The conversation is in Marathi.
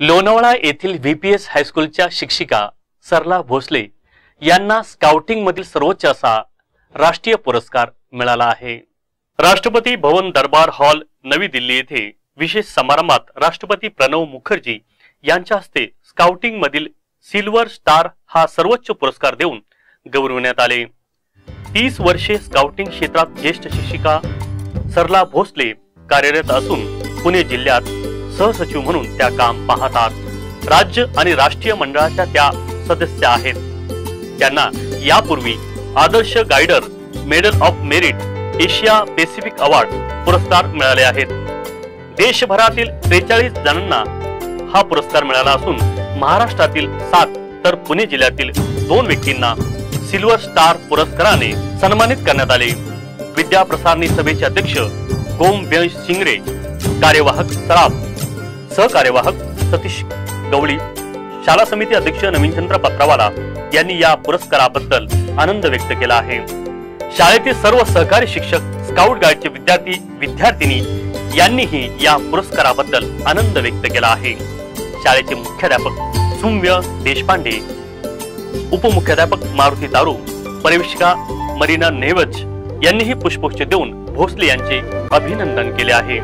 लोणावळा येथील व्हीपीएस हायस्कूलच्या शिक्षिका सरला भोसले यांना स्काउटिंग मधील सर्वोच्च असा राष्ट्रीय पुरस्कार मिळाला आहे. राष्ट्रपती भवन दरबार हॉल नवी दिल्ली येथे विशेष समारंभात राष्ट्रपती प्रणव मुखर्जी यांच्या हस्ते स्काउटिंग मधील सिल्वर स्टार हा सर्वोच्च पुरस्कार देऊन गौरविण्यात आले. तीस वर्षे स्काउटिंग क्षेत्रात ज्येष्ठ शिक्षिका सरला भोसले कार्यरत असून पुणे जिल्ह्यात सहसचिव म्हणून त्या काम पाहतात. राज्य आणि राष्ट्रीय मंडळाच्या त्या सदस्य आहेत. त्यांना यापूर्वी Adarsh guider medal of merit Asia Pacific award पुरस्कार मिळाले आहेत. देशभरातील त्रेचाळीस जणांना हा पुरस्कार मिळाला असून महाराष्ट्रातील सात तर पुणे जिल्ह्यातील दोन व्यक्तींना सिल्वर स्टार पुरस्काराने सन्मानित करण्यात आले. विद्या प्रसारणी सभेचे अध्यक्ष गोम व्यंश शिंगरे कार्यवाहक सराफ सहकार्यवाहक सतीश गवळी शाळा समिती अध्यक्ष नवीनचंद्र पत्रावाला यांनी या पुरस्काराबद्दल आनंद व्यक्त केला आहे. शाळेतील सर्व सहकारी शिक्षक स्काउट गाईडचे विद्यार्थी विद्यार्थिनी यांनीही या पुरस्काराबद्दल आनंद व्यक्त केला आहे. शाळेचे मुख्याध्यापक सुम्य देशपांडे उपमुख्याध्यापक मारुती दारू परिवेशिका मरीना नेवज यांनीही पुष्पगुच्छ देऊन भोसले यांचे अभिनंदन केले आहे.